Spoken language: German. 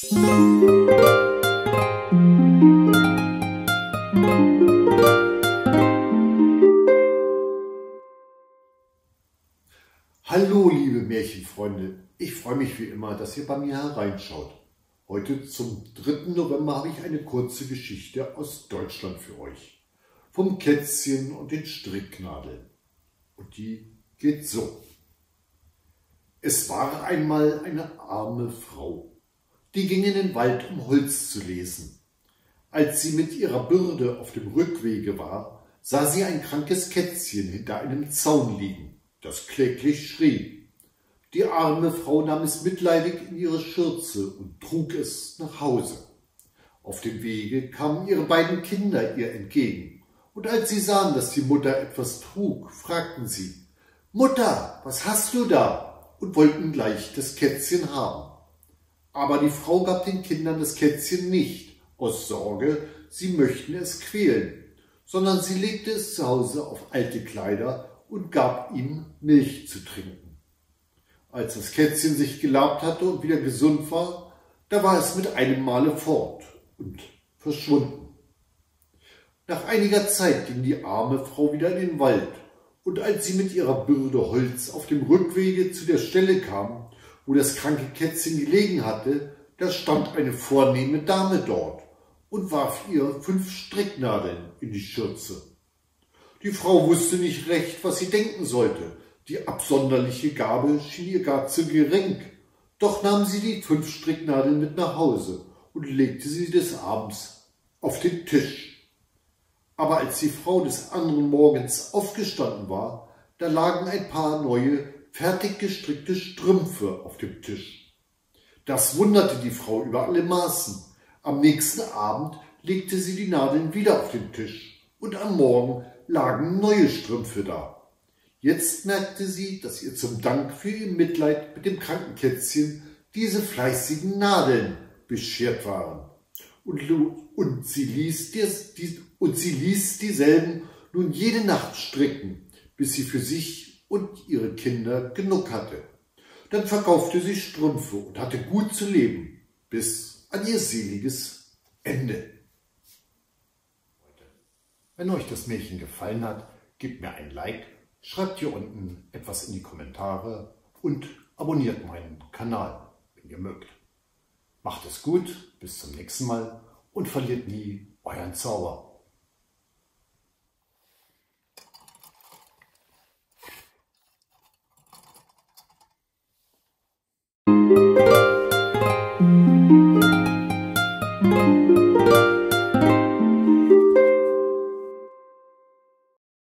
Hallo liebe Märchenfreunde, ich freue mich wie immer, dass ihr bei mir hereinschaut. Heute zum 3. November habe ich eine kurze Geschichte aus Deutschland für euch. Vom Kätzchen und den Stricknadeln. Und die geht so. Es war einmal eine arme Frau, die ging in den Wald, um Holz zu lesen. Als sie mit ihrer Bürde auf dem Rückwege war, sah sie ein krankes Kätzchen hinter einem Zaun liegen, das kläglich schrie. Die arme Frau nahm es mitleidig in ihre Schürze und trug es nach Hause. Auf dem Wege kamen ihre beiden Kinder ihr entgegen, und als sie sahen, dass die Mutter etwas trug, fragten sie, Mutter, was hast du da? und wollten gleich das Kätzchen haben. Aber die Frau gab den Kindern das Kätzchen nicht, aus Sorge, sie möchten es quälen, sondern sie legte es zu Hause auf alte Kleider und gab ihm Milch zu trinken. Als das Kätzchen sich gelabt hatte und wieder gesund war, da war es mit einem Male fort und verschwunden. Nach einiger Zeit ging die arme Frau wieder in den Wald und als sie mit ihrer Bürde Holz auf dem Rückwege zu der Stelle kam, wo das kranke Kätzchen gelegen hatte, da stand eine vornehme Dame dort und warf ihr fünf Stricknadeln in die Schürze. Die Frau wusste nicht recht, was sie denken sollte. Die absonderliche Gabe schien ihr gar zu gering. Doch nahm sie die fünf Stricknadeln mit nach Hause und legte sie des Abends auf den Tisch. Aber als die Frau des anderen Morgens aufgestanden war, da lagen ein paar neue, fertig gestrickte Strümpfe auf dem Tisch. Das wunderte die Frau über alle Maßen. Am nächsten Abend legte sie die Nadeln wieder auf den Tisch und am Morgen lagen neue Strümpfe da. Jetzt merkte sie, dass ihr zum Dank für ihr Mitleid mit dem kranken Kätzchen diese fleißigen Nadeln beschert waren. Und, und, sie ließ dies, dies, und sie ließ dieselben nun jede Nacht stricken, bis sie für sich und ihre Kinder genug hatte. Dann verkaufte sie Strümpfe und hatte gut zu leben, bis an ihr seliges Ende. Wenn euch das Märchen gefallen hat, gebt mir ein Like, schreibt hier unten etwas in die Kommentare und abonniert meinen Kanal, wenn ihr mögt. Macht es gut, bis zum nächsten Mal und verliert nie euren Zauber.